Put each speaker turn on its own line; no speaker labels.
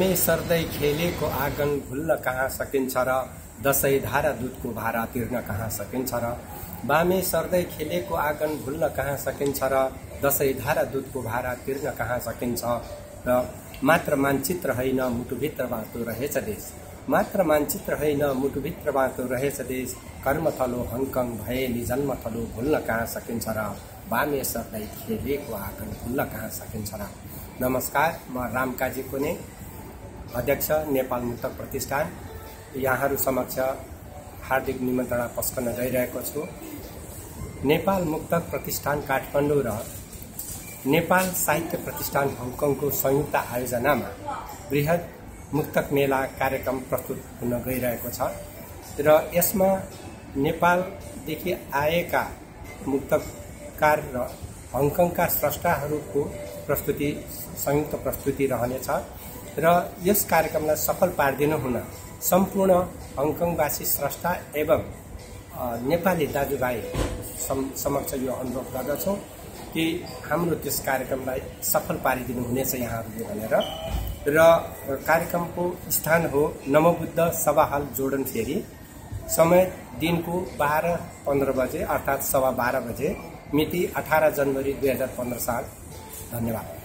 मे सर्दै खेलेको आँगन भुल्न कहाँ सकिन्छ र दसैँ धारा दुधको भारा तिर्न कहाँ सकिन्छ र बामे सर्दै खेलेको आँगन भुल्न कहाँ सकिन्छ र दसैँ धारा दुधको भारा तिर्न कहाँ सकिन्छ र मात्र मानचित्र होइन मुटुभित्र बाँतो रहेछ देश। मात्र मानचित्र होइन मुटुभित्र बाँतो रहेछ देश। कर्मथलो हङकङ भए नि जन्मथलो भुल्न कहाँ सकिन्छ र बामे सर्दै खेलेको आँगन भुल्न कहाँ सकिन्छ र। नमस्कार म रामकाजीको नै अध्यक्ष नेपाल मुक्तक प्रतिष्ठान। यहाँहरू समक्ष हार्दिक निमन्त्रणा पस्कन गइरहेको छु। नेपाल मुक्तक प्रतिष्ठान काठमाडौँ र नेपाल साहित्य प्रतिष्ठान हङकङको संयुक्त आयोजनामा वृहत मुक्तक मेला कार्यक्रम प्रस्तुत हुन गइरहेको छ र यसमा नेपालदेखि आएका मुक्तकार र हङकङका स्रष्टाहरूको प्रस्तुति संयुक्त प्रस्तुति रहनेछ। र यस कार्यक्रमलाई सफल पारिदिनु हुन सम्पूर्ण हङकङवासी स्रष्टा एवं नेपाली दाजुभाइ समक्ष यो अनुरोध गर्दछौँ कि हाम्रो त्यस कार्यक्रमलाई सफल पारिदिनु हुनेछ यहाँहरूले भनेर। र कार्यक्रमको स्थान हो नवबुद्ध सभा हल जोर्डन फेरी। समय दिनको बाह्र पन्ध्र बजे अर्थात् सवा बाह्र बजे मिति अठार जनवरी दुई हजार पन्ध्र साल। धन्यवाद।